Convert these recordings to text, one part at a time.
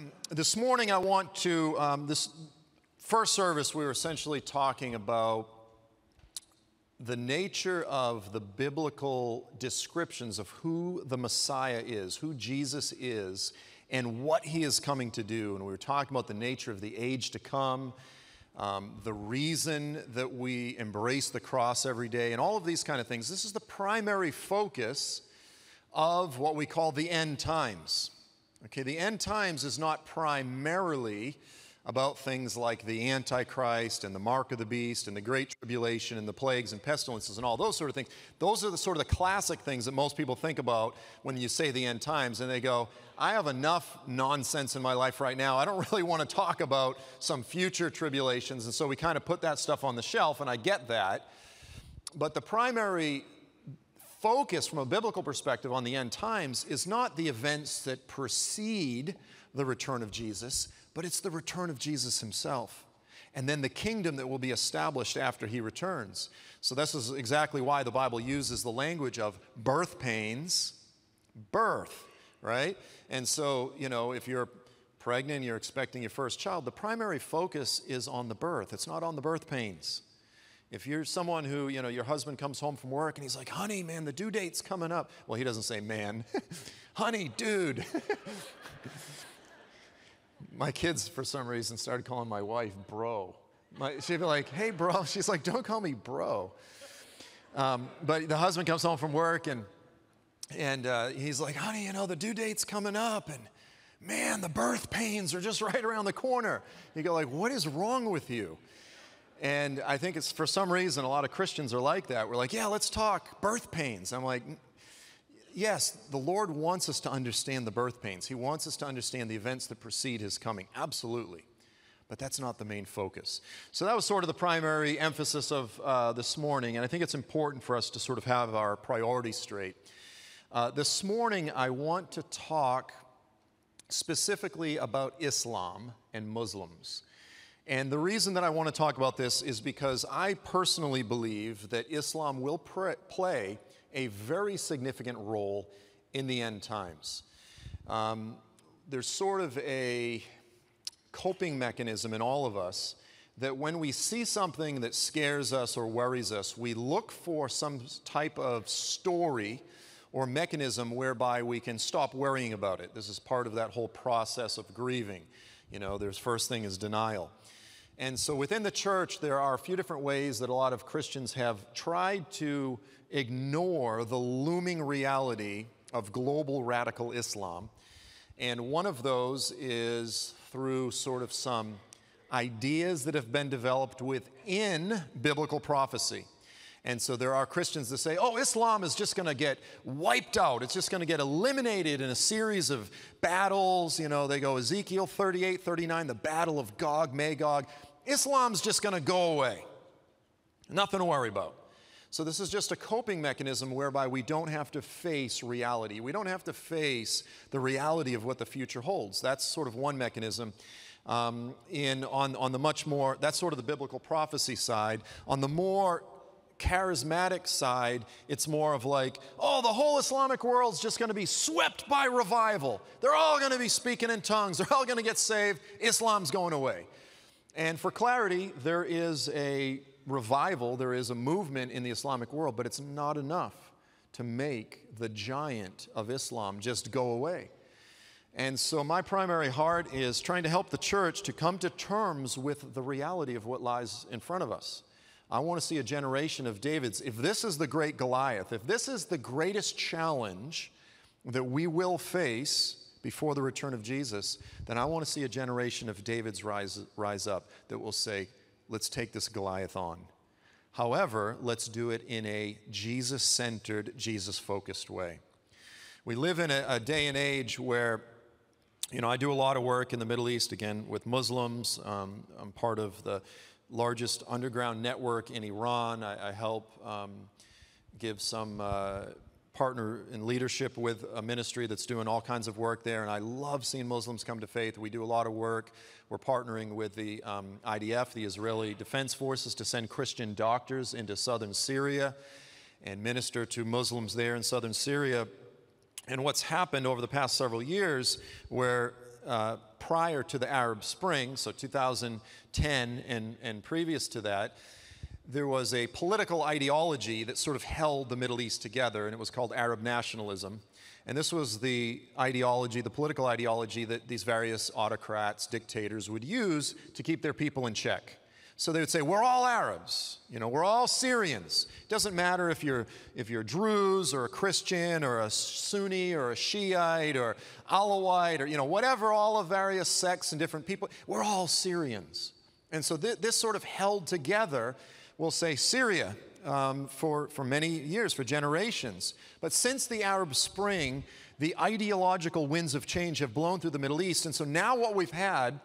this morning, I want to, um, this first service, we were essentially talking about the nature of the biblical descriptions of who the Messiah is, who Jesus is, and what he is coming to do. And we were talking about the nature of the age to come, um, the reason that we embrace the cross every day, and all of these kind of things. This is the primary focus of what we call the end times. Okay, the end times is not primarily about things like the Antichrist and the mark of the beast and the Great Tribulation and the plagues and pestilences and all those sort of things. Those are the sort of the classic things that most people think about when you say the end times and they go, I have enough nonsense in my life right now. I don't really want to talk about some future tribulations. And so we kind of put that stuff on the shelf, and I get that. But the primary focus from a biblical perspective on the end times is not the events that precede the return of Jesus, but it's the return of Jesus himself. And then the kingdom that will be established after he returns. So, this is exactly why the Bible uses the language of birth pains, birth, right? And so, you know, if you're pregnant, you're expecting your first child, the primary focus is on the birth, it's not on the birth pains. If you're someone who, you know, your husband comes home from work and he's like, honey, man, the due date's coming up. Well, he doesn't say man, honey, dude. my kids, for some reason, started calling my wife bro. My, she'd be like, hey, bro. She's like, don't call me bro. Um, but the husband comes home from work and, and uh, he's like, honey, you know, the due date's coming up and man, the birth pains are just right around the corner. You go like, what is wrong with you? And I think it's for some reason a lot of Christians are like that. We're like, yeah, let's talk birth pains. I'm like, yes, the Lord wants us to understand the birth pains. He wants us to understand the events that precede his coming. Absolutely. But that's not the main focus. So that was sort of the primary emphasis of uh, this morning. And I think it's important for us to sort of have our priorities straight. Uh, this morning, I want to talk specifically about Islam and Muslims. And the reason that I want to talk about this is because I personally believe that Islam will pr- play a very significant role in the end times. Um, there's sort of a coping mechanism in all of us that when we see something that scares us or worries us, we look for some type of story or mechanism whereby we can stop worrying about it. This is part of that whole process of grieving. You know, there's first thing is denial. And so within the church, there are a few different ways that a lot of Christians have tried to ignore the looming reality of global radical Islam. And one of those is through sort of some ideas that have been developed within biblical prophecy. And so there are Christians that say, oh, Islam is just going to get wiped out. It's just going to get eliminated in a series of battles. You know, they go Ezekiel 38, 39, the battle of Gog, Magog. Islam's just going to go away. Nothing to worry about. So, this is just a coping mechanism whereby we don't have to face reality. We don't have to face the reality of what the future holds. That's sort of one mechanism. Um, in, on, on the much more, that's sort of the biblical prophecy side. On the more charismatic side, it's more of like, oh, the whole Islamic world's just going to be swept by revival. They're all going to be speaking in tongues. They're all going to get saved. Islam's going away. And for clarity, there is a revival, there is a movement in the Islamic world, but it's not enough to make the giant of Islam just go away. And so, my primary heart is trying to help the church to come to terms with the reality of what lies in front of us. I want to see a generation of Davids. If this is the great Goliath, if this is the greatest challenge that we will face before the return of Jesus, then I want to see a generation of Davids rise, rise up that will say, let's take this Goliath on. However, let's do it in a Jesus centered, Jesus focused way. We live in a, a, day and age where, you know, I do a lot of work in the Middle East, again, with Muslims. Um, I'm part of the largest underground network in Iran. I, I help um, give some. Uh, partner in leadership with a ministry that's doing all kinds of work there, and I love seeing Muslims come to faith. We do a lot of work. We're partnering with the um, IDF, the Israeli Defense Forces, to send Christian doctors into southern Syria and minister to Muslims there in southern Syria. And what's happened over the past several years, where uh, prior to the Arab Spring, so 2010 and, and previous to that, there was a political ideology that sort of held the Middle East together, and it was called Arab nationalism. And this was the ideology, the political ideology that these various autocrats, dictators would use to keep their people in check. So they would say, we're all Arabs, you know, we're all Syrians. It doesn't matter if you're, if you're Druze or a Christian or a Sunni or a Shiite or Alawite or, you know, whatever, all of various sects and different people, we're all Syrians. And so th- this sort of held together, we'll say Syria, um, for, for many years, for generations. But since the Arab Spring, the ideological winds of change have blown through the Middle East. And so now what we've had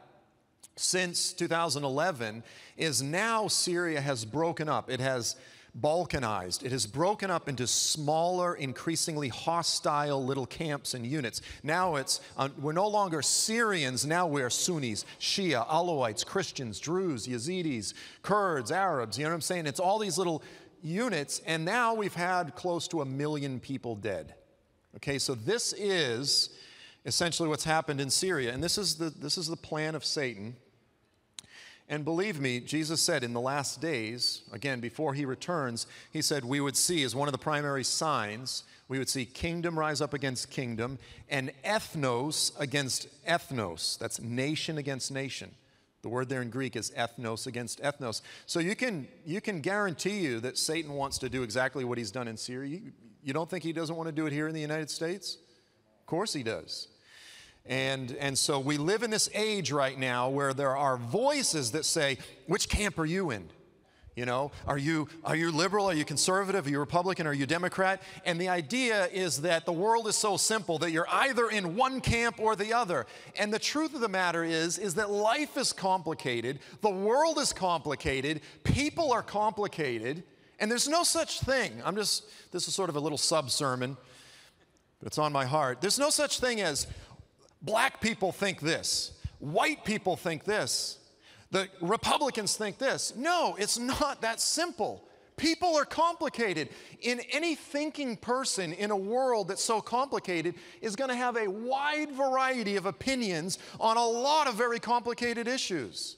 since 2011 is now Syria has broken up. It has balkanized. It has broken up into smaller, increasingly hostile little camps and units. Now it's, uh, we're no longer Syrians, now we're Sunnis, Shia, Alawites, Christians, Druze, Yazidis, Kurds, Arabs. You know what I'm saying? It's all these little units, and now we've had close to a million people dead. Okay, so this is essentially what's happened in Syria, and this is the, this is the plan of Satan and believe me, Jesus said in the last days, again, before he returns, he said we would see as one of the primary signs, we would see kingdom rise up against kingdom and ethnos against ethnos. That's nation against nation. The word there in Greek is ethnos against ethnos. So you can, you can guarantee you that Satan wants to do exactly what he's done in Syria. You, you don't think he doesn't want to do it here in the United States? Of course he does. And, and so we live in this age right now where there are voices that say, which camp are you in? You know, are you, are you liberal? Are you conservative? Are you Republican? Are you Democrat? And the idea is that the world is so simple that you're either in one camp or the other. And the truth of the matter is, is that life is complicated. The world is complicated. People are complicated. And there's no such thing. I'm just, this is sort of a little sub sermon, but it's on my heart. There's no such thing as Black people think this. White people think this. The Republicans think this. No, it's not that simple. People are complicated. In any thinking person in a world that's so complicated is going to have a wide variety of opinions on a lot of very complicated issues.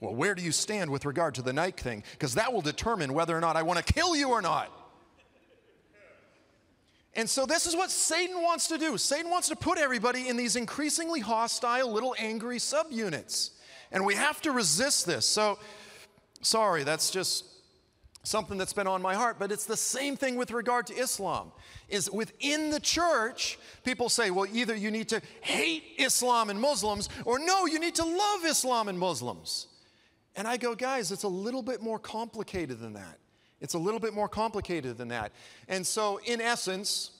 Well, where do you stand with regard to the Nike thing? Because that will determine whether or not I want to kill you or not. And so, this is what Satan wants to do. Satan wants to put everybody in these increasingly hostile, little angry subunits. And we have to resist this. So, sorry, that's just something that's been on my heart. But it's the same thing with regard to Islam. Is within the church, people say, well, either you need to hate Islam and Muslims, or no, you need to love Islam and Muslims. And I go, guys, it's a little bit more complicated than that. It's a little bit more complicated than that. And so, in essence,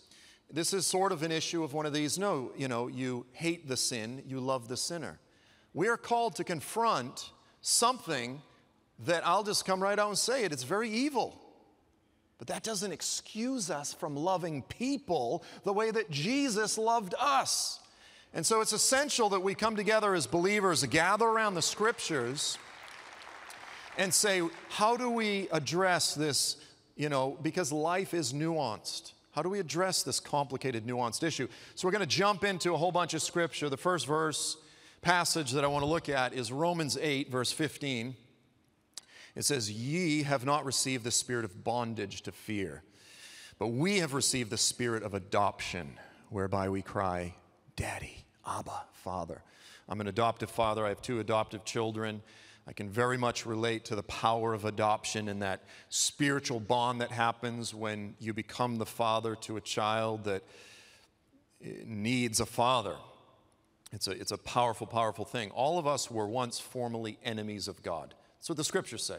this is sort of an issue of one of these no, you know, you hate the sin, you love the sinner. We are called to confront something that I'll just come right out and say it, it's very evil. But that doesn't excuse us from loving people the way that Jesus loved us. And so it's essential that we come together as believers, gather around the scriptures and say, how do we address this, you know, because life is nuanced. How do we address this complicated, nuanced issue? So we're going to jump into a whole bunch of scripture. The first verse passage that I want to look at is Romans 8, verse 15. It says, Ye have not received the spirit of bondage to fear, but we have received the spirit of adoption, whereby we cry, Daddy, Abba, Father. I'm an adoptive father. I have two adoptive children. I can very much relate to the power of adoption and that spiritual bond that happens when you become the father to a child that eh, needs a father. It's a, it's a powerful, powerful thing. All of us were once formerly enemies of God. That's what the scriptures say.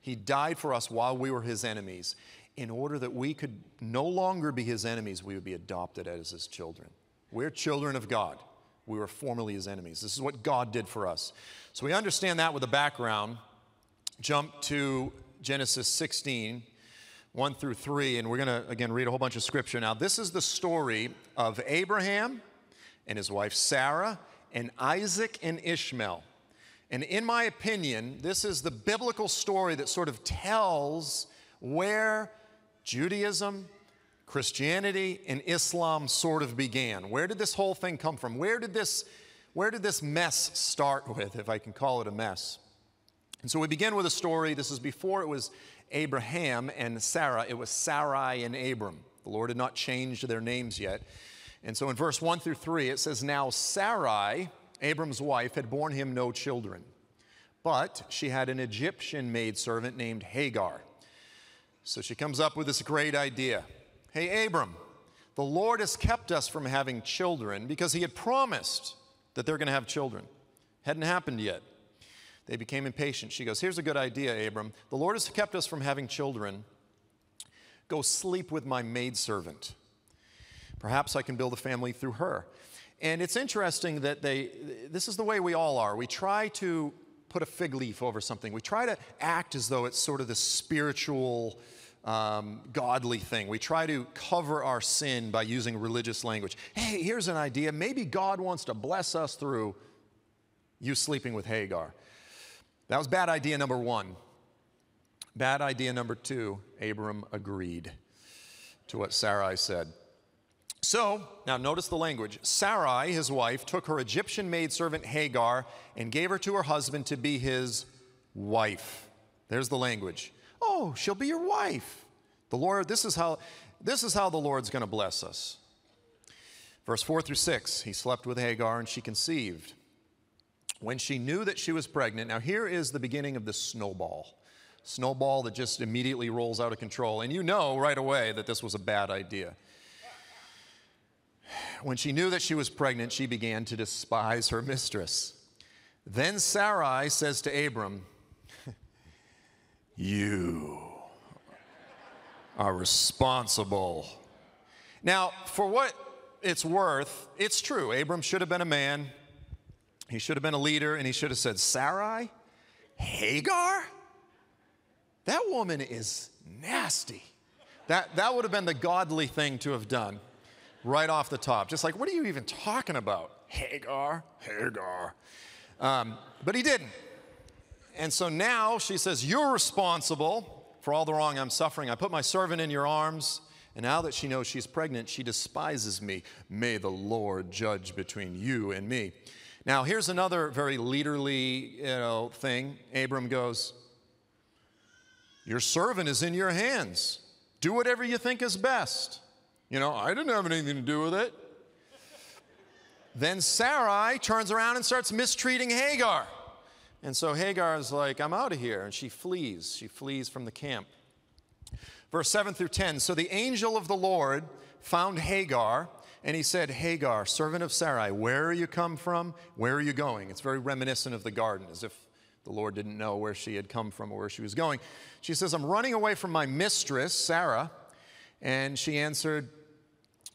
He died for us while we were his enemies in order that we could no longer be his enemies, we would be adopted as his children. We're children of God. We were formerly his enemies. This is what God did for us. So we understand that with the background. Jump to Genesis 16, 1 through 3, and we're going to, again, read a whole bunch of scripture. Now, this is the story of Abraham and his wife Sarah and Isaac and Ishmael. And in my opinion, this is the biblical story that sort of tells where Judaism, Christianity and Islam sort of began. Where did this whole thing come from? Where did this, where did this mess start with, if I can call it a mess? And so we begin with a story. This is before it was Abraham and Sarah, it was Sarai and Abram. The Lord had not changed their names yet. And so in verse 1 through 3, it says, Now Sarai, Abram's wife, had borne him no children, but she had an Egyptian maidservant named Hagar. So she comes up with this great idea Hey, Abram, the Lord has kept us from having children because he had promised that they're going to have children. Hadn't happened yet. They became impatient. She goes, Here's a good idea, Abram. The Lord has kept us from having children. Go sleep with my maidservant. Perhaps I can build a family through her. And it's interesting that they, this is the way we all are. We try to put a fig leaf over something, we try to act as though it's sort of the spiritual, um, godly thing. We try to cover our sin by using religious language. Hey, here's an idea. Maybe God wants to bless us through you sleeping with Hagar. That was bad idea number one. Bad idea number two, Abram agreed to what Sarai said. So, now notice the language. Sarai, his wife, took her Egyptian maidservant Hagar and gave her to her husband to be his wife. There's the language. Oh, she'll be your wife. The Lord, this is how this is how the Lord's going to bless us. Verse 4 through 6, he slept with Hagar and she conceived. When she knew that she was pregnant, now here is the beginning of the snowball. Snowball that just immediately rolls out of control. And you know right away that this was a bad idea. When she knew that she was pregnant, she began to despise her mistress. Then Sarai says to Abram, You are responsible. Now, for what it's worth, it's true. Abram should have been a man, he should have been a leader, and he should have said, Sarai? Hagar? That woman is nasty. That, that would have been the godly thing to have done right off the top. Just like, what are you even talking about? Hagar, Hagar. Um, but he didn't. And so now she says, You're responsible for all the wrong I'm suffering. I put my servant in your arms. And now that she knows she's pregnant, she despises me. May the Lord judge between you and me. Now, here's another very leaderly you know, thing. Abram goes, Your servant is in your hands. Do whatever you think is best. You know, I didn't have anything to do with it. Then Sarai turns around and starts mistreating Hagar. And so Hagar is like, I'm out of here. And she flees. She flees from the camp. Verse 7 through 10 So the angel of the Lord found Hagar, and he said, Hagar, servant of Sarai, where are you come from? Where are you going? It's very reminiscent of the garden, as if the Lord didn't know where she had come from or where she was going. She says, I'm running away from my mistress, Sarah. And she answered,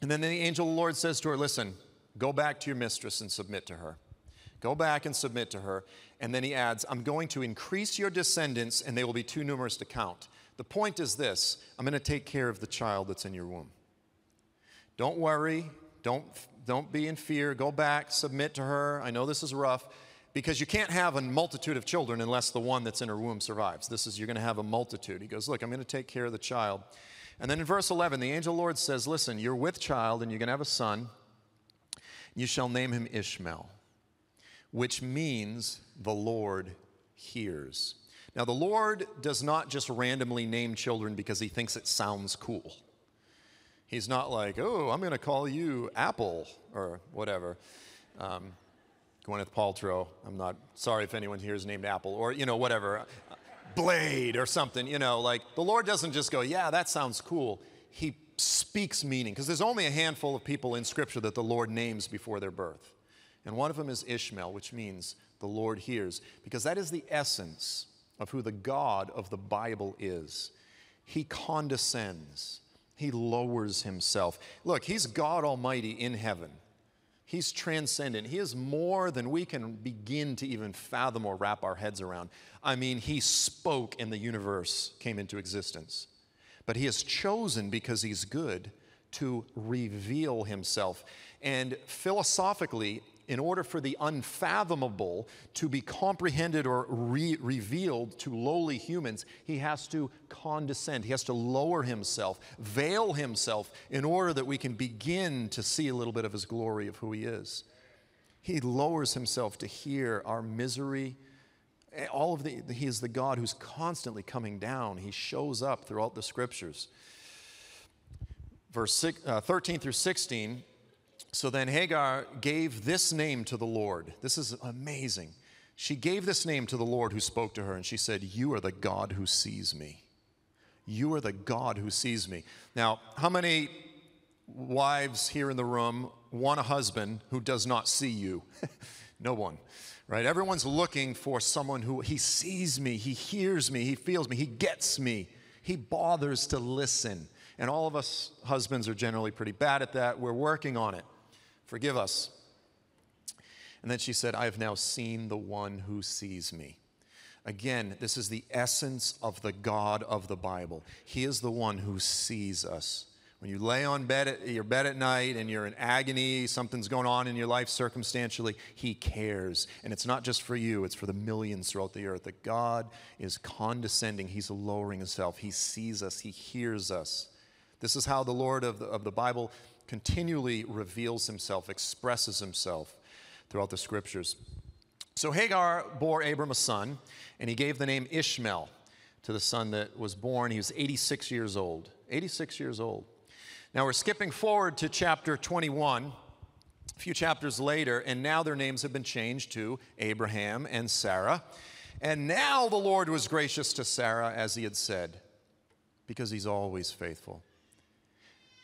and then the angel of the Lord says to her, Listen, go back to your mistress and submit to her. Go back and submit to her. And then he adds, I'm going to increase your descendants, and they will be too numerous to count. The point is this I'm going to take care of the child that's in your womb. Don't worry. Don't, don't be in fear. Go back, submit to her. I know this is rough because you can't have a multitude of children unless the one that's in her womb survives. This is, you're going to have a multitude. He goes, Look, I'm going to take care of the child. And then in verse 11, the angel Lord says, Listen, you're with child and you're going to have a son. You shall name him Ishmael, which means the Lord hears. Now, the Lord does not just randomly name children because he thinks it sounds cool. He's not like, oh, I'm going to call you Apple or whatever. Um, Gwyneth Paltrow. I'm not sorry if anyone here is named Apple or, you know, whatever blade or something, you know, like the Lord doesn't just go, yeah, that sounds cool. He speaks meaning because there's only a handful of people in Scripture that the Lord names before their birth. And one of them is Ishmael, which means the Lord hears, because that is the essence of who the God of the Bible is. He condescends, He lowers Himself. Look, He's God Almighty in heaven. He's transcendent. He is more than we can begin to even fathom or wrap our heads around. I mean, He spoke and the universe came into existence. But He has chosen, because He's good, to reveal Himself. And philosophically, in order for the unfathomable to be comprehended or re- revealed to lowly humans, he has to condescend. He has to lower himself, veil himself, in order that we can begin to see a little bit of his glory of who he is. He lowers himself to hear our misery. All of the, he is the God who's constantly coming down. He shows up throughout the scriptures. Verse six, uh, 13 through 16. So then Hagar gave this name to the Lord. This is amazing. She gave this name to the Lord who spoke to her, and she said, You are the God who sees me. You are the God who sees me. Now, how many wives here in the room want a husband who does not see you? no one, right? Everyone's looking for someone who he sees me, he hears me, he feels me, he gets me, he bothers to listen. And all of us husbands are generally pretty bad at that. We're working on it. Forgive us. And then she said, I have now seen the one who sees me. Again, this is the essence of the God of the Bible. He is the one who sees us. When you lay on bed at, your bed at night and you're in agony, something's going on in your life circumstantially, He cares. And it's not just for you, it's for the millions throughout the earth. That God is condescending, He's lowering Himself. He sees us, He hears us. This is how the Lord of the, of the Bible continually reveals Himself, expresses Himself throughout the scriptures. So Hagar bore Abram a son, and he gave the name Ishmael to the son that was born. He was 86 years old. 86 years old. Now we're skipping forward to chapter 21, a few chapters later, and now their names have been changed to Abraham and Sarah. And now the Lord was gracious to Sarah as he had said, because he's always faithful.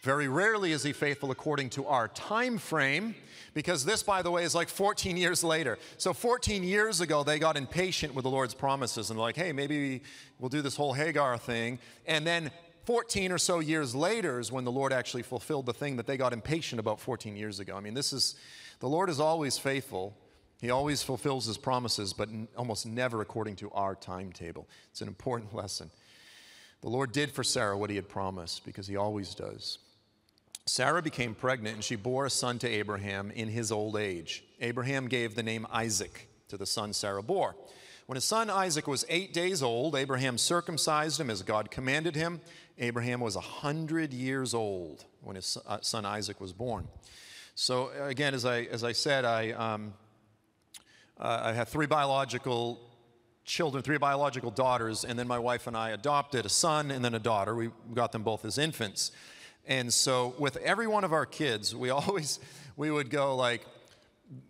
Very rarely is he faithful according to our time frame, because this, by the way, is like 14 years later. So 14 years ago, they got impatient with the Lord's promises and like, hey, maybe we'll do this whole Hagar thing. And then 14 or so years later is when the Lord actually fulfilled the thing that they got impatient about 14 years ago. I mean, this is, the Lord is always faithful. He always fulfills his promises, but almost never according to our timetable. It's an important lesson. The Lord did for Sarah what he had promised because he always does. Sarah became pregnant and she bore a son to Abraham in his old age. Abraham gave the name Isaac to the son Sarah bore. When his son Isaac was eight days old, Abraham circumcised him as God commanded him. Abraham was a hundred years old when his uh, son Isaac was born. So again, as I, as I said, I, um, uh, I have three biological children, three biological daughters, and then my wife and I adopted a son and then a daughter. We got them both as infants. And so with every one of our kids, we always, we would go like,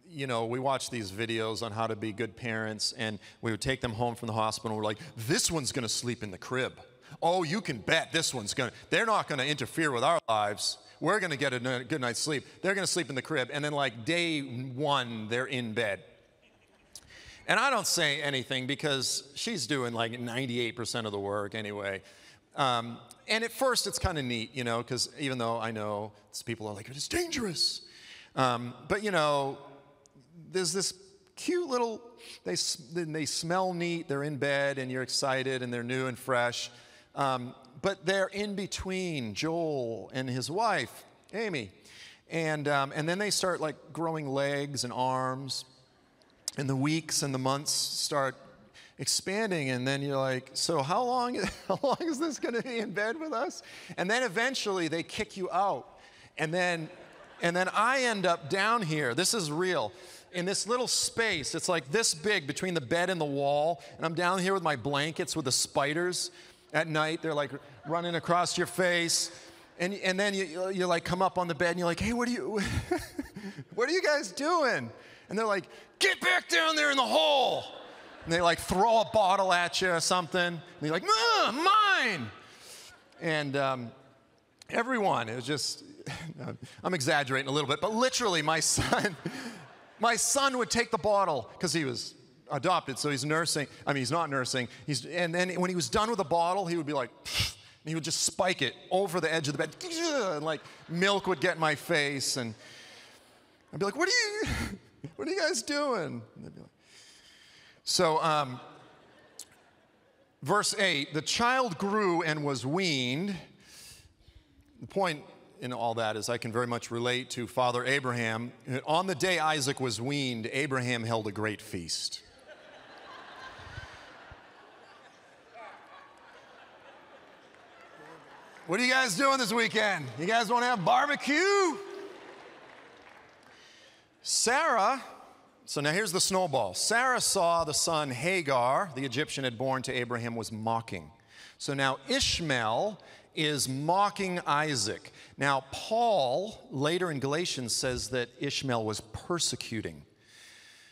you know, we watch these videos on how to be good parents, and we would take them home from the hospital. We're like, this one's gonna sleep in the crib. Oh, you can bet this one's gonna, they're not gonna interfere with our lives. We're gonna get a good night's sleep. They're gonna sleep in the crib. And then, like, day one, they're in bed. And I don't say anything because she's doing like 98% of the work anyway. Um, and at first, it's kind of neat, you know, because even though I know people are like, it's dangerous. Um, but, you know, there's this cute little, they, they smell neat, they're in bed, and you're excited, and they're new and fresh. Um, but they're in between Joel and his wife, Amy. And, um, and then they start like growing legs and arms. And the weeks and the months start expanding and then you're like so how long how long is this going to be in bed with us? And then eventually they kick you out. And then and then i end up down here. This is real. In this little space it's like this big between the bed and the wall and i'm down here with my blankets with the spiders at night. They're like running across your face. And, and then you, you like come up on the bed and you're like hey what are you what are you guys doing? And they're like get back down there in the hole and they like throw a bottle at you or something. And you're like, mine. And um, everyone, it was just, I'm exaggerating a little bit, but literally my son, my son would take the bottle because he was adopted, so he's nursing. I mean, he's not nursing. He's, and then when he was done with the bottle, he would be like, and he would just spike it over the edge of the bed, and like milk would get in my face, and I'd be like, "What are you, what are you guys doing?" So, um, verse 8 the child grew and was weaned. The point in all that is I can very much relate to Father Abraham. On the day Isaac was weaned, Abraham held a great feast. What are you guys doing this weekend? You guys want to have barbecue? Sarah So now here's the snowball. Sarah saw the son Hagar, the Egyptian had born to Abraham, was mocking. So now Ishmael is mocking Isaac. Now, Paul later in Galatians says that Ishmael was persecuting.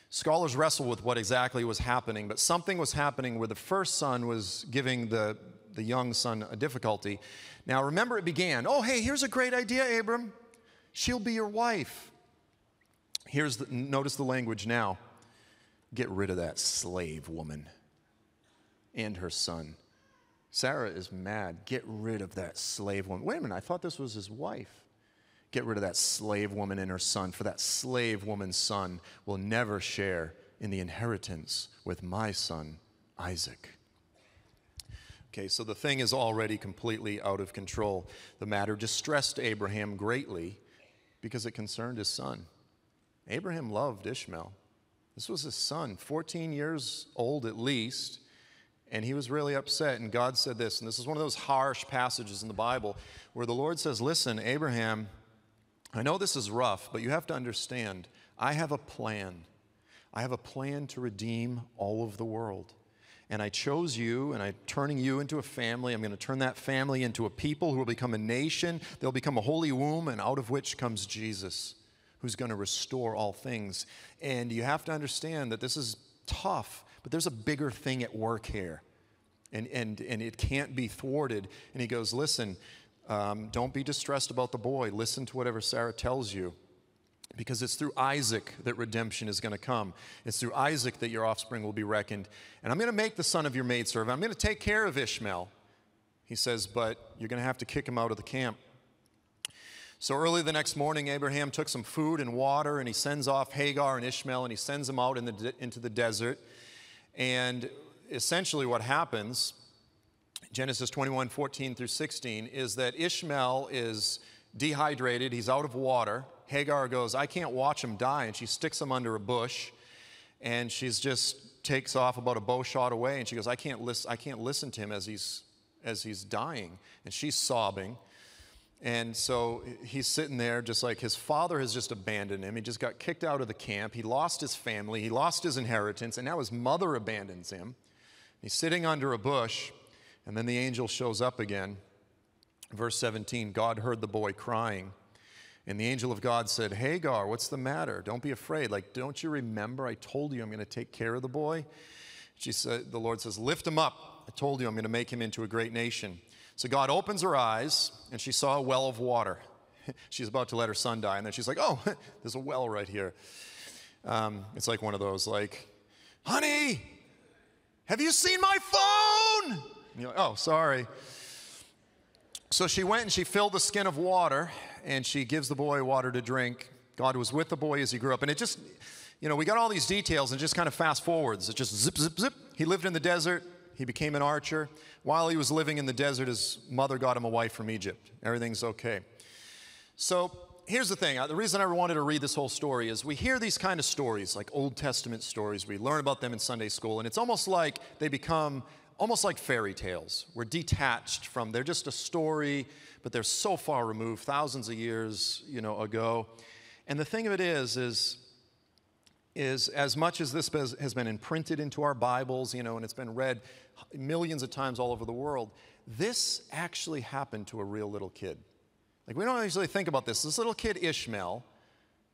Scholars wrestle with what exactly was happening, but something was happening where the first son was giving the, the young son a difficulty. Now, remember, it began oh, hey, here's a great idea, Abram. She'll be your wife. Here's the, notice the language now. Get rid of that slave woman and her son. Sarah is mad. Get rid of that slave woman. Wait a minute, I thought this was his wife. Get rid of that slave woman and her son, for that slave woman's son will never share in the inheritance with my son, Isaac. Okay, so the thing is already completely out of control. The matter distressed Abraham greatly because it concerned his son. Abraham loved Ishmael. This was his son, 14 years old at least, and he was really upset. And God said this, and this is one of those harsh passages in the Bible where the Lord says, Listen, Abraham, I know this is rough, but you have to understand, I have a plan. I have a plan to redeem all of the world. And I chose you, and I'm turning you into a family. I'm going to turn that family into a people who will become a nation. They'll become a holy womb, and out of which comes Jesus who's going to restore all things. And you have to understand that this is tough, but there's a bigger thing at work here. And, and, and it can't be thwarted. And he goes, Listen, um, don't be distressed about the boy. Listen to whatever Sarah tells you. Because it's through Isaac that redemption is going to come. It's through Isaac that your offspring will be reckoned. And I'm going to make the son of your maidservant. I'm going to take care of Ishmael. He says, but you're going to have to kick him out of the camp. So early the next morning, Abraham took some food and water and he sends off Hagar and Ishmael and he sends them out in the, into the desert. And essentially, what happens, Genesis 21 14 through 16, is that Ishmael is dehydrated, he's out of water. Hagar goes, I can't watch him die. And she sticks him under a bush and she's just takes off about a bow shot away and she goes, I can't, listen, I can't listen to him as he's, as he's dying. And she's sobbing. And so he's sitting there just like his father has just abandoned him. He just got kicked out of the camp. He lost his family. He lost his inheritance. And now his mother abandons him. He's sitting under a bush. And then the angel shows up again. Verse 17 God heard the boy crying. And the angel of God said, Hagar, what's the matter? Don't be afraid. Like, don't you remember I told you I'm going to take care of the boy? She said, the Lord says, Lift him up. I told you I'm going to make him into a great nation. So God opens her eyes, and she saw a well of water. she's about to let her son die, and then she's like, oh, there's a well right here. Um, it's like one of those, like, honey, have you seen my phone? You're Like, oh, sorry. So she went and she filled the skin of water, and she gives the boy water to drink. God was with the boy as he grew up. And it just, you know, we got all these details and just kind of fast forwards. It just zip, zip, zip. He lived in the desert. He became an archer. While he was living in the desert, his mother got him a wife from Egypt. Everything's okay. So here's the thing uh, the reason I wanted to read this whole story is we hear these kind of stories, like Old Testament stories. We learn about them in Sunday school, and it's almost like they become almost like fairy tales. We're detached from, they're just a story, but they're so far removed, thousands of years you know, ago. And the thing of it is, is is as much as this has been imprinted into our Bibles, you know, and it's been read millions of times all over the world, this actually happened to a real little kid. Like, we don't usually think about this. This little kid, Ishmael,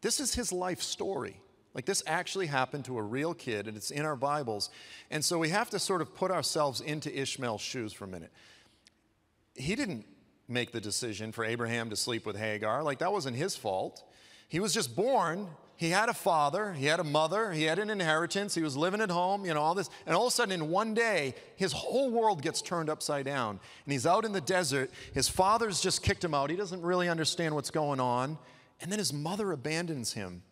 this is his life story. Like, this actually happened to a real kid, and it's in our Bibles. And so we have to sort of put ourselves into Ishmael's shoes for a minute. He didn't make the decision for Abraham to sleep with Hagar, like, that wasn't his fault. He was just born he had a father, he had a mother, he had an inheritance, he was living at home, you know, all this. And all of a sudden, in one day, his whole world gets turned upside down. And he's out in the desert. His father's just kicked him out. He doesn't really understand what's going on. And then his mother abandons him.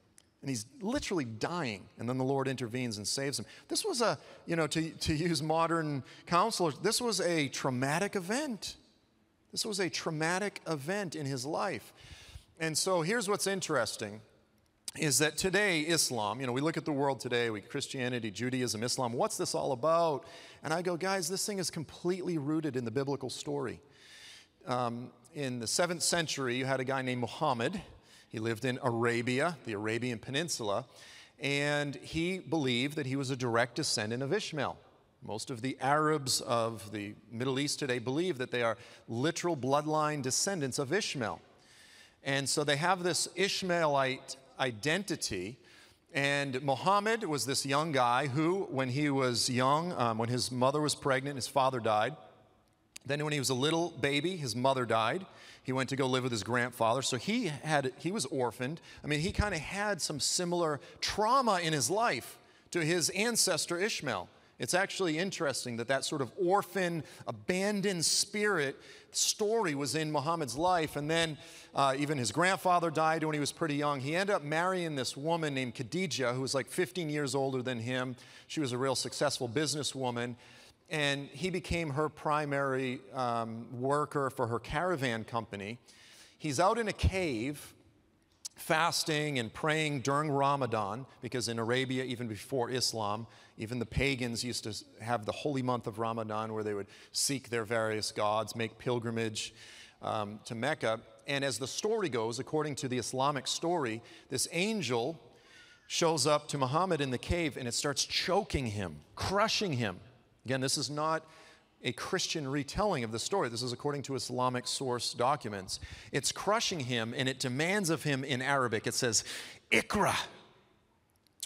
And he's literally dying. And then the Lord intervenes and saves him. This was a, you know, to, to use modern counselors, this was a traumatic event. This was a traumatic event in his life. And so here's what's interesting is that today Islam, you know, we look at the world today, we Christianity, Judaism, Islam, what's this all about? And I go, guys, this thing is completely rooted in the biblical story. Um, in the seventh century, you had a guy named Muhammad. He lived in Arabia, the Arabian Peninsula, and he believed that he was a direct descendant of Ishmael. Most of the Arabs of the Middle East today believe that they are literal bloodline descendants of Ishmael. And so they have this Ishmaelite identity. And Muhammad was this young guy who, when he was young, um, when his mother was pregnant, his father died. Then, when he was a little baby, his mother died. He went to go live with his grandfather. So he had he was orphaned. I mean, he kind of had some similar trauma in his life to his ancestor Ishmael. It's actually interesting that that sort of orphan, abandoned spirit story was in Muhammad's life. And then uh, even his grandfather died when he was pretty young. He ended up marrying this woman named Khadija, who was like 15 years older than him. She was a real successful businesswoman. And he became her primary um, worker for her caravan company. He's out in a cave fasting and praying during Ramadan, because in Arabia, even before Islam, even the pagans used to have the holy month of Ramadan where they would seek their various gods, make pilgrimage um, to Mecca. And as the story goes, according to the Islamic story, this angel shows up to Muhammad in the cave and it starts choking him, crushing him. Again, this is not a Christian retelling of the story. This is according to Islamic source documents. It's crushing him and it demands of him in Arabic. It says, Ikra,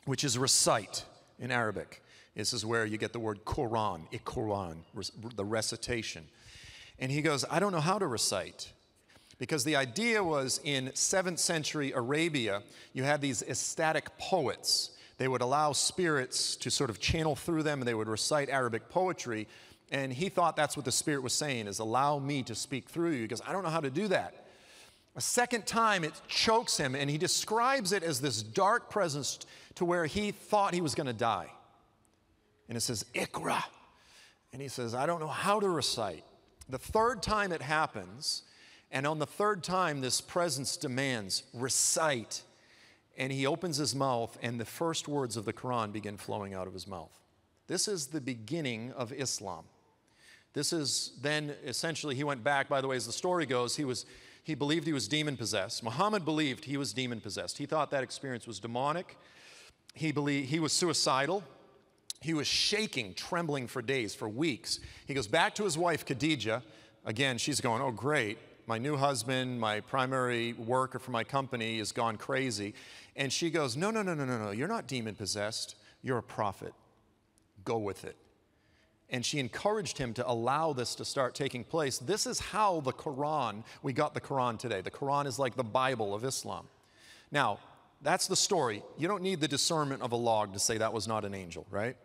which is recite in Arabic. This is where you get the word Quran, the recitation. And he goes, I don't know how to recite. Because the idea was in 7th century Arabia, you had these ecstatic poets. They would allow spirits to sort of channel through them and they would recite Arabic poetry. And he thought that's what the Spirit was saying is allow me to speak through you. Because I don't know how to do that. A second time, it chokes him, and he describes it as this dark presence to where he thought he was going to die. And it says, Ikra. And he says, I don't know how to recite. The third time it happens, and on the third time, this presence demands, recite. And he opens his mouth, and the first words of the Quran begin flowing out of his mouth. This is the beginning of Islam. This is then essentially, he went back, by the way, as the story goes, he was he believed he was demon possessed. Muhammad believed he was demon possessed. He thought that experience was demonic. He believed he was suicidal. He was shaking, trembling for days, for weeks. He goes back to his wife, Khadijah. Again, she's going, Oh, great. My new husband, my primary worker for my company, has gone crazy. And she goes, No, no, no, no, no, no. You're not demon possessed. You're a prophet. Go with it. And she encouraged him to allow this to start taking place. This is how the Quran, we got the Quran today. The Quran is like the Bible of Islam. Now, that's the story. You don't need the discernment of a log to say that was not an angel, right?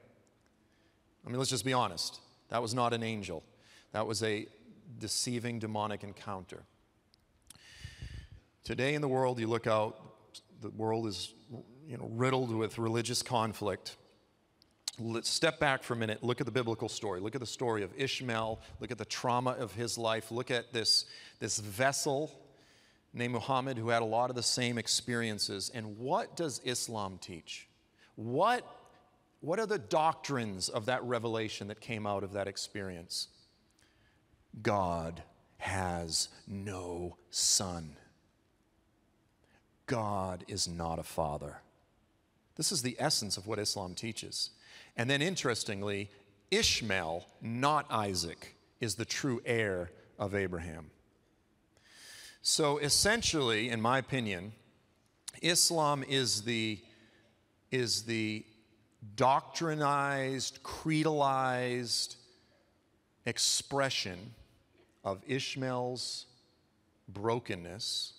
I mean, let's just be honest. That was not an angel, that was a deceiving demonic encounter. Today in the world, you look out, the world is you know, riddled with religious conflict. Let's step back for a minute. Look at the biblical story. Look at the story of Ishmael. Look at the trauma of his life. Look at this, this vessel named Muhammad who had a lot of the same experiences. And what does Islam teach? What what are the doctrines of that revelation that came out of that experience? God has no son. God is not a father. This is the essence of what Islam teaches. And then, interestingly, Ishmael, not Isaac, is the true heir of Abraham. So, essentially, in my opinion, Islam is the, is the doctrinized, creedalized expression of Ishmael's brokenness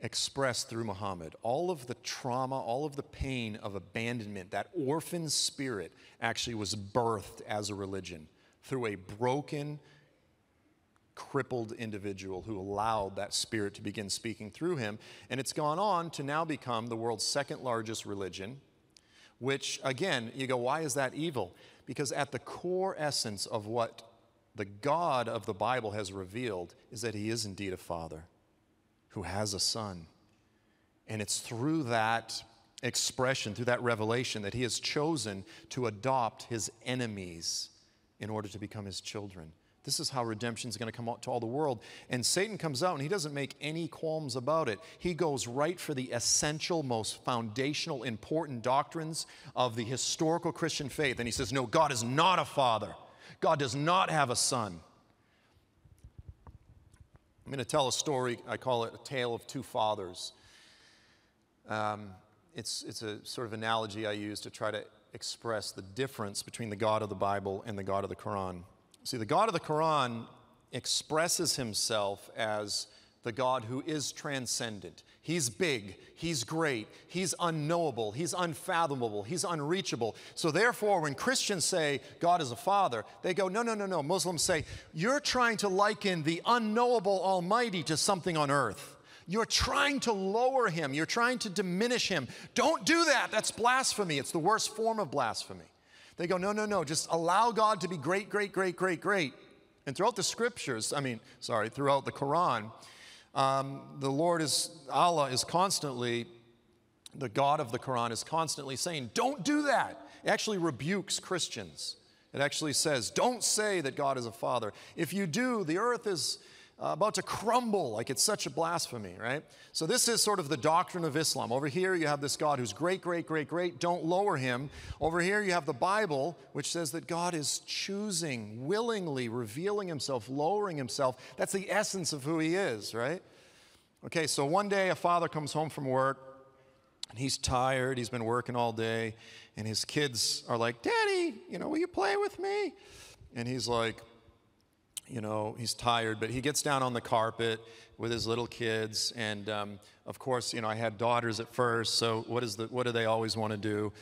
expressed through Muhammad. All of the trauma, all of the pain of abandonment, that orphan spirit actually was birthed as a religion through a broken, crippled individual who allowed that spirit to begin speaking through him. And it's gone on to now become the world's second largest religion which again, you go, why is that evil? Because at the core essence of what the God of the Bible has revealed is that he is indeed a father who has a son. And it's through that expression, through that revelation, that he has chosen to adopt his enemies in order to become his children. This is how redemption is going to come out to all the world. And Satan comes out and he doesn't make any qualms about it. He goes right for the essential, most foundational, important doctrines of the historical Christian faith. And he says, No, God is not a father, God does not have a son. I'm going to tell a story. I call it a tale of two fathers. Um, it's, it's a sort of analogy I use to try to express the difference between the God of the Bible and the God of the Quran. See, the God of the Quran expresses himself as the God who is transcendent. He's big, He's great, He's unknowable, He's unfathomable, He's unreachable. So, therefore, when Christians say God is a father, they go, no, no, no, no. Muslims say, you're trying to liken the unknowable Almighty to something on earth. You're trying to lower Him, you're trying to diminish Him. Don't do that. That's blasphemy. It's the worst form of blasphemy. They go, no, no, no, just allow God to be great, great, great, great, great. And throughout the scriptures, I mean, sorry, throughout the Quran, um, the Lord is, Allah is constantly, the God of the Quran is constantly saying, don't do that. It actually rebukes Christians. It actually says, don't say that God is a father. If you do, the earth is uh, about to crumble. Like it's such a blasphemy, right? So, this is sort of the doctrine of Islam. Over here, you have this God who's great, great, great, great. Don't lower him. Over here, you have the Bible, which says that God is choosing, willingly revealing himself, lowering himself. That's the essence of who he is, right? Okay, so one day a father comes home from work and he's tired. He's been working all day. And his kids are like, Daddy, you know, will you play with me? And he's like, you know, he's tired, but he gets down on the carpet with his little kids. And um, of course, you know, I had daughters at first, so what, is the, what do they always want to do?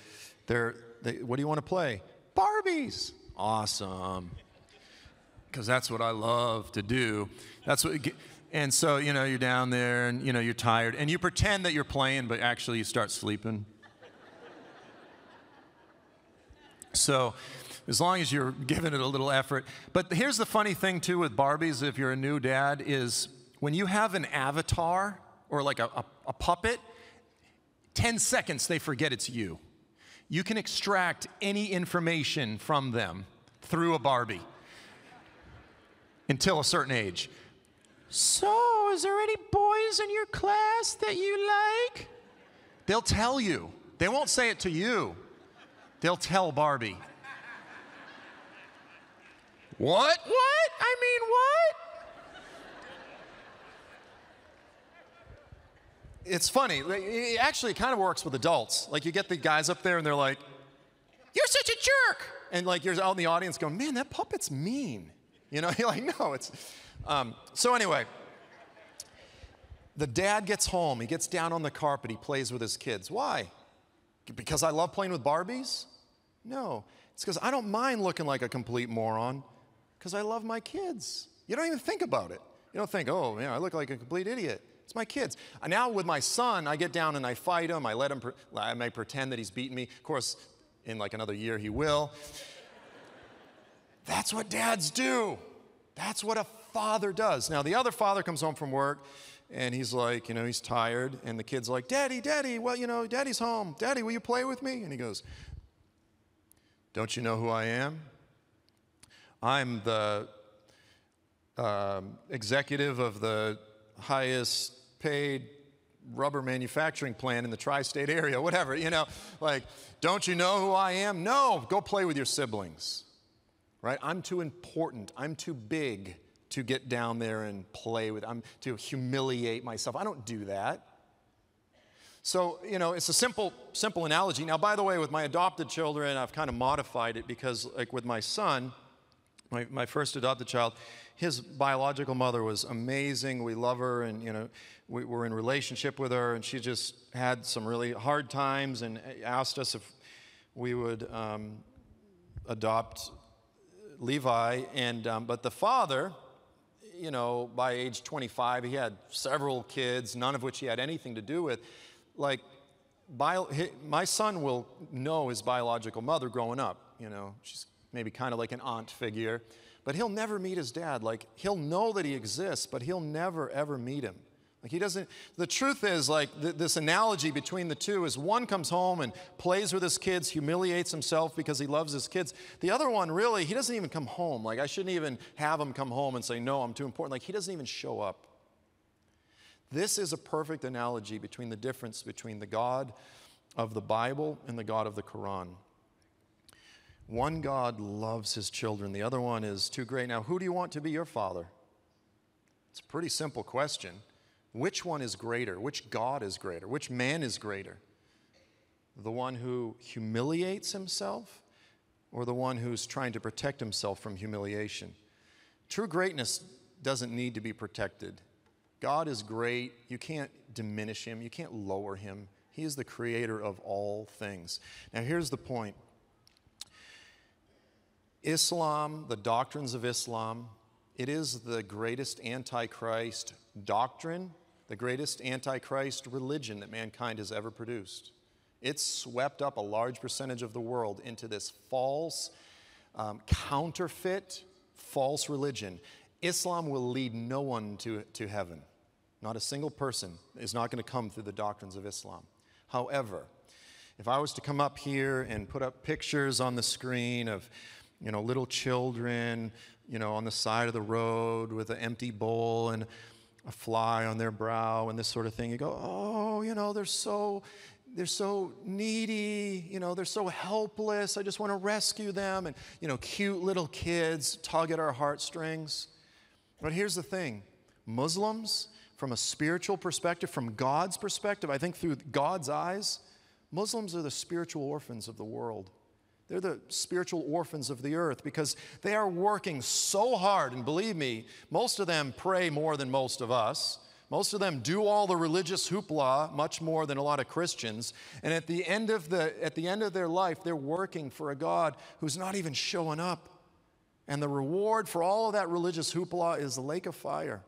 They're, they, what do you want to play? Barbies. Awesome. Because that's what I love to do. That's what, and so, you know, you're down there and, you know, you're tired and you pretend that you're playing, but actually you start sleeping. So, as long as you're giving it a little effort. But here's the funny thing too with Barbies, if you're a new dad, is when you have an avatar or like a, a, a puppet, 10 seconds they forget it's you. You can extract any information from them through a Barbie until a certain age. So, is there any boys in your class that you like? They'll tell you. They won't say it to you. They'll tell Barbie. What? What? I mean, what? It's funny. It actually kind of works with adults. Like, you get the guys up there and they're like, You're such a jerk. And like, you're out in the audience going, Man, that puppet's mean. You know, you're like, No, it's. Um, so, anyway, the dad gets home. He gets down on the carpet. He plays with his kids. Why? Because I love playing with Barbies? No. It's because I don't mind looking like a complete moron because I love my kids. You don't even think about it. You don't think, oh, man, I look like a complete idiot. It's my kids. Now with my son, I get down and I fight him. I let him, I may pretend that he's beaten me. Of course, in like another year, he will. That's what dads do. That's what a father does. Now, the other father comes home from work and he's like, you know, he's tired. And the kid's like, Daddy, Daddy, well, you know, Daddy's home. Daddy, will you play with me? And he goes, Don't you know who I am? I'm the um, executive of the highest paid rubber manufacturing plant in the tri state area, whatever, you know, like, don't you know who I am? No, go play with your siblings, right? I'm too important, I'm too big to get down there and play with, I'm to humiliate myself. I don't do that. So, you know, it's a simple, simple analogy. Now, by the way, with my adopted children, I've kind of modified it because, like with my son, my, my first adopted child, his biological mother was amazing. We love her, and you know, we were in relationship with her, and she just had some really hard times, and asked us if we would um, adopt Levi. And um, but the father, you know, by age 25, he had several kids, none of which he had anything to do with. Like, bio, my son will know his biological mother growing up. You know, she's maybe kind of like an aunt figure. But he'll never meet his dad. Like, he'll know that he exists, but he'll never, ever meet him. Like he doesn't, the truth is, like th- this analogy between the two is one comes home and plays with his kids, humiliates himself because he loves his kids. The other one, really, he doesn't even come home. Like I shouldn't even have him come home and say, no, I'm too important. Like he doesn't even show up. This is a perfect analogy between the difference between the God of the Bible and the God of the Quran. One God loves his children, the other one is too great. Now, who do you want to be your father? It's a pretty simple question. Which one is greater? Which God is greater? Which man is greater? The one who humiliates himself or the one who's trying to protect himself from humiliation? True greatness doesn't need to be protected. God is great. You can't diminish him, you can't lower him. He is the creator of all things. Now, here's the point Islam, the doctrines of Islam, it is the greatest antichrist doctrine, the greatest antichrist religion that mankind has ever produced. It's swept up a large percentage of the world into this false, um, counterfeit, false religion. Islam will lead no one to, to heaven. Not a single person is not going to come through the doctrines of Islam. However, if I was to come up here and put up pictures on the screen of you know, little children, you know, on the side of the road with an empty bowl and a fly on their brow and this sort of thing. You go, oh, you know, they're so, they're so needy, you know, they're so helpless. I just want to rescue them. And, you know, cute little kids tug at our heartstrings. But here's the thing Muslims, from a spiritual perspective, from God's perspective, I think through God's eyes, Muslims are the spiritual orphans of the world. They're the spiritual orphans of the earth because they are working so hard. And believe me, most of them pray more than most of us. Most of them do all the religious hoopla much more than a lot of Christians. And at the end of, the, at the end of their life, they're working for a God who's not even showing up. And the reward for all of that religious hoopla is the lake of fire.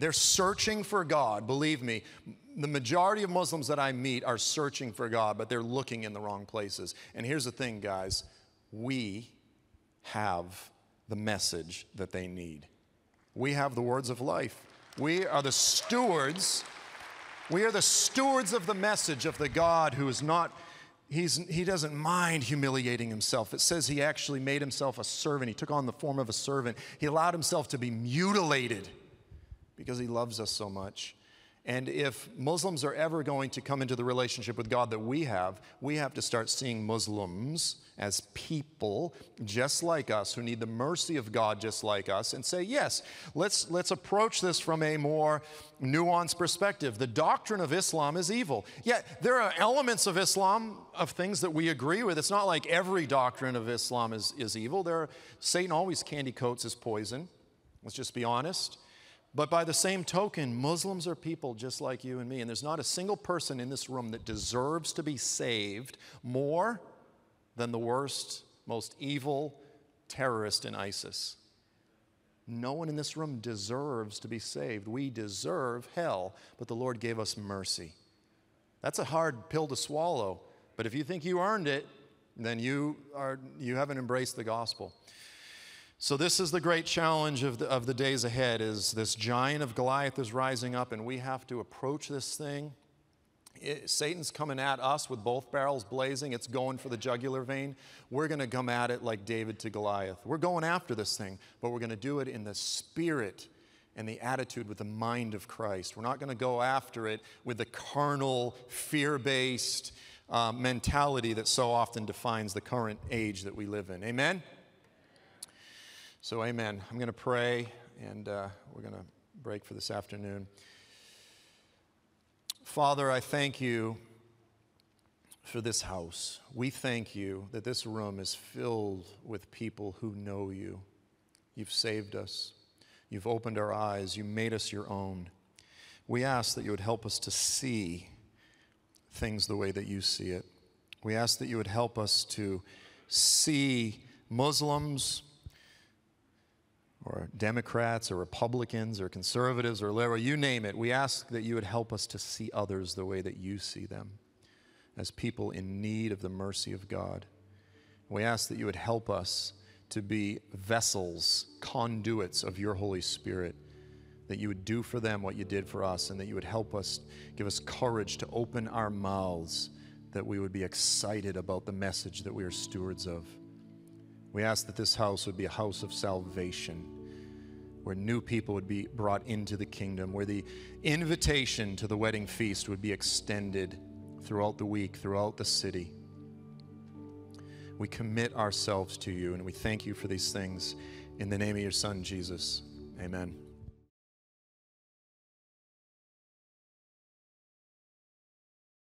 They're searching for God, believe me the majority of Muslims that I meet are searching for God, but they're looking in the wrong places. And here's the thing, guys we have the message that they need. We have the words of life. We are the stewards. We are the stewards of the message of the God who is not, he's, he doesn't mind humiliating himself. It says he actually made himself a servant. He took on the form of a servant. He allowed himself to be mutilated because he loves us so much. And if Muslims are ever going to come into the relationship with God that we have, we have to start seeing Muslims as people just like us who need the mercy of God just like us and say, yes, let's, let's approach this from a more nuanced perspective. The doctrine of Islam is evil. Yet there are elements of Islam of things that we agree with. It's not like every doctrine of Islam is, is evil. There are, Satan always candy coats his poison. Let's just be honest. But by the same token, Muslims are people just like you and me. And there's not a single person in this room that deserves to be saved more than the worst, most evil terrorist in ISIS. No one in this room deserves to be saved. We deserve hell, but the Lord gave us mercy. That's a hard pill to swallow, but if you think you earned it, then you, are, you haven't embraced the gospel. So this is the great challenge of the, of the days ahead is this giant of Goliath is rising up and we have to approach this thing. It, Satan's coming at us with both barrels blazing. It's going for the jugular vein. We're going to come at it like David to Goliath. We're going after this thing, but we're going to do it in the spirit and the attitude with the mind of Christ. We're not going to go after it with the carnal, fear based uh, mentality that so often defines the current age that we live in. Amen? So, amen. I'm going to pray and uh, we're going to break for this afternoon. Father, I thank you for this house. We thank you that this room is filled with people who know you. You've saved us, you've opened our eyes, you made us your own. We ask that you would help us to see things the way that you see it. We ask that you would help us to see Muslims or Democrats or Republicans or conservatives or liberal, you name it, we ask that you would help us to see others the way that you see them as people in need of the mercy of God. We ask that you would help us to be vessels, conduits of your Holy Spirit that you would do for them what you did for us, and that you would help us, give us courage to open our mouths, that we would be excited about the message that we are stewards of. We ask that this house would be a house of salvation, where new people would be brought into the kingdom, where the invitation to the wedding feast would be extended throughout the week, throughout the city. We commit ourselves to you and we thank you for these things in the name of your Son, Jesus. Amen.